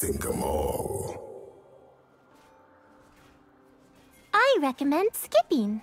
Sink 'em all. I recommend skipping.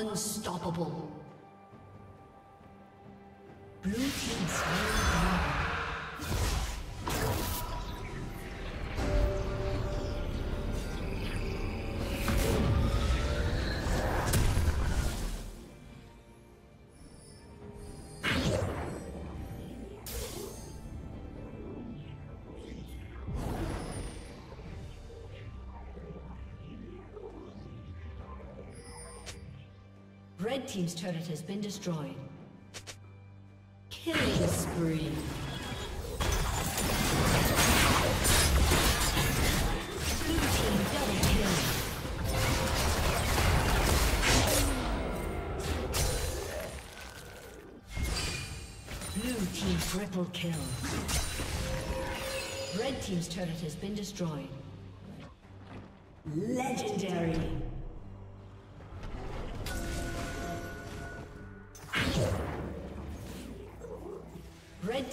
Unstoppable. Red Team's turret has been destroyed. Killing spree. Triple kill. Red Team's turret has been destroyed. Legendary.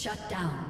Shut down.